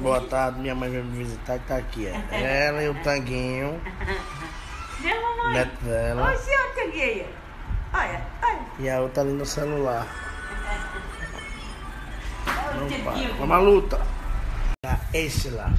Boa tarde, minha mãe veio me visitar e tá aqui, ó. Ela e o Tanguinho, Deu, mamãe. neto dela. Oi, senhor Tangueia. Olha, olha. E a outra ali no celular. Olha o Não para. Tanguinho. Vamos à luta. Esse lá.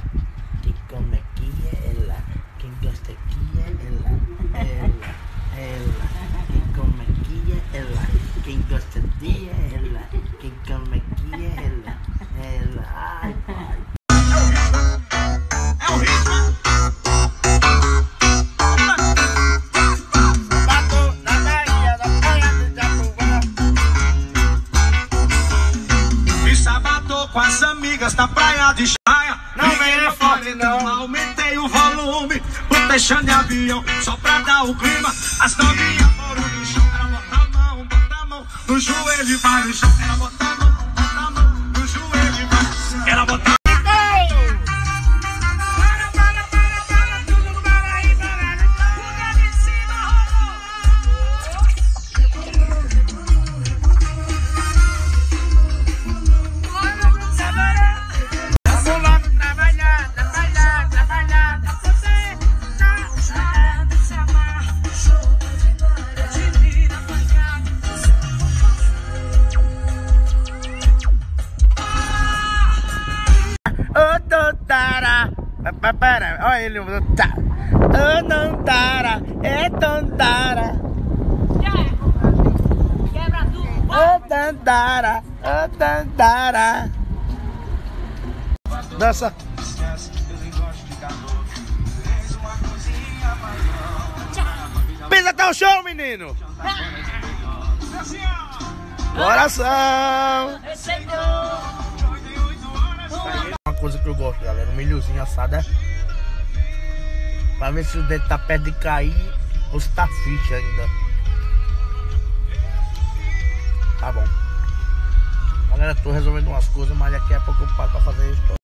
Com as amigas na praia de Chaia. Não venha forte, não. Aumentei o volume, botei chão de avião, só pra dar o clima. As novinhas foram no chão, era botar a mão, botar a mão no joelho e vai no chão. Era botar a mão, Pa- Para, olha ele, tá. Ô, tontara, é tontara. Quebra tudo. Ô, tontara, ô, tontara. Dança. Pisa até o chão, menino. Coração. Uma coisa que eu gosto, galera, um milhozinho assado é pra ver se o dedo tá perto de cair ou se tá fixe ainda. Tá bom. Galera, tô resolvendo umas coisas, mas daqui a pouco eu paro pra fazer isso.